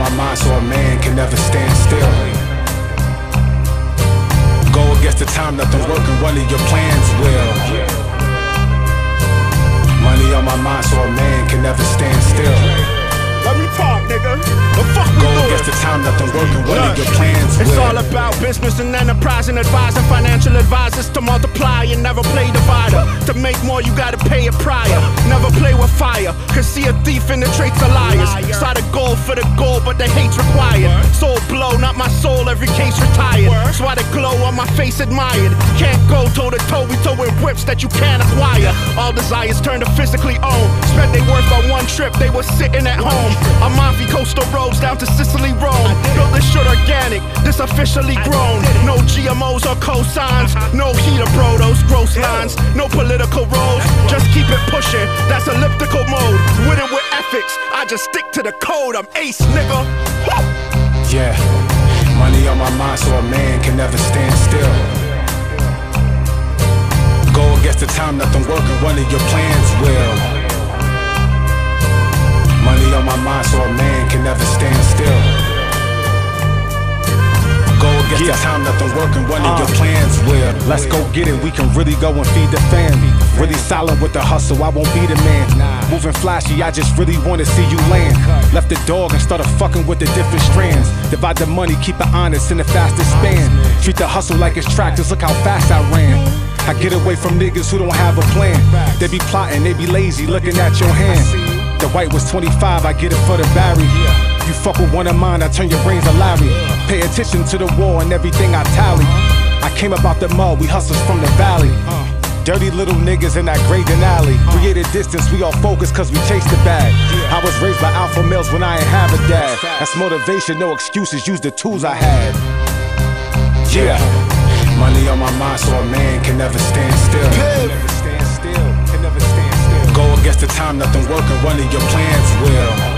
my mind so a man can never stand still. Go against the time, nothing working, one of your plans will. Money on my mind so a man can never stand still. Let me talk, nigga. The fuck we Go doing? against the time, nothing working, one of your plans It's will. all about business and enterprise and advising financial advisors to multiply and never play divider. To make more, you gotta pay it prior. Never play with fire, cause see a thief in the traits of liars. Side a goal for the goal, but the hate's required. Soul blow, not my soul, every case retired. That's why the glow on my face admired. Can't go toe to toe, we throwing whips that you can't acquire. All desires turn to physically own. Spent they worth on one trip, they was sitting at home. Amalfi lines, no political roles. Just keep it pushing, that's elliptical mode. It with ethics, I just stick to the code. I'm ace, nigga. Yeah, money on my mind so a man can never stand still. Go against the time, nothing working, one of your plans will. Money on my mind so a man can never stand still. Against the time, nothing working, one of your uh. plans will. Let's go get it, we can really go and feed the fam. Really solid with the hustle, I won't be the man. Moving flashy, I just really wanna see you land. Left the dog and started fucking with the different strands. Divide the money, keep it honest in the fastest span. Treat the hustle like it's tractors, look how fast I ran. I get away from niggas who don't have a plan. They be plotting, they be lazy, looking at your hand. The white was 25, I get it for the Barry. You fuck with one of mine, I turn your brains to Larry. Pay attention to the war and everything I tally. I came about the mud, we hustlers from the valley. Dirty little niggas in that great Denali. Created distance, we all focus cause we chase the bag. I was raised by alpha males when I ain't have a dad. That's motivation, no excuses, use the tools I had. Yeah, money on my mind so a man can never stand still. Never stand still, never stand still. Go against the time, nothing working, of your plans will.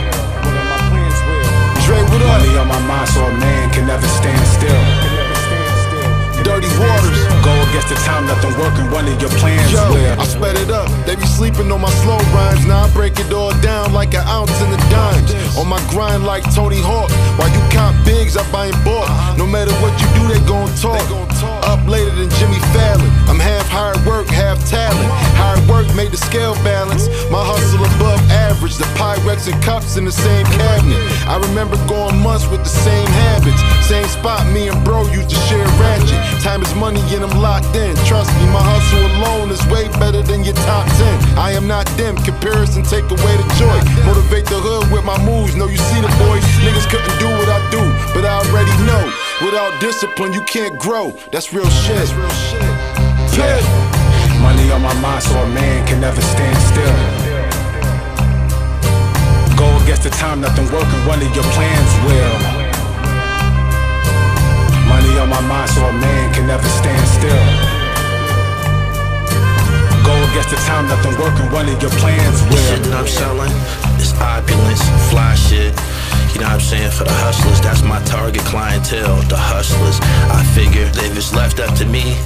Money on my mind so a man can never stand still. Can never stand still. Dirty waters. Go against the time, nothing working, one of your plans Yo. I sped it up. They be sleeping on my slow rhymes. Now I break it all down like an ounce in the dimes. On my grind like Tony Hawk. While you count bigs, I buy and bought. No matter what you do, they gon' talk. Up later than Jimmy Fallon. I'm half hard work, half talent. Hard work made the scale balance. And cups in the same cabinet. I remember going months with the same habits. Same spot, me and bro used to share ratchet. Time is money and I'm locked in. Trust me, my hustle alone is way better than your top 10. I am not them. Comparison take away the joy. Motivate the hood with my moves. Know you see the boys. Niggas couldn't do what I do, but I already know. Without discipline, you can't grow. That's real shit. That's real shit. Yeah. Money on my mind so a man can never stand still. Against the time, nothing working, one of your plans will. Money on my mind so a man can never stand still. Go against the time, nothing working, one of your plans will. The shit that I'm selling is opulence, fly shit. You know what I'm saying? For the hustlers, that's my target clientele, the hustlers. I figure if it's left up to me,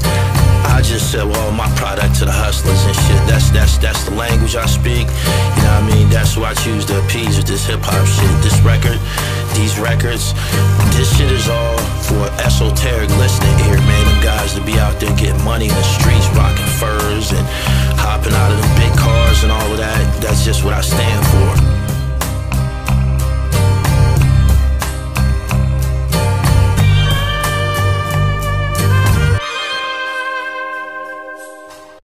I just sell all my product to the hustlers and shit. That's that's that's the language I speak. You know what I mean? That's who I choose to appease with this hip hop shit. This record, these records, this shit is all for esoteric listening here, man. Them guys to be out there getting money in the streets, rocking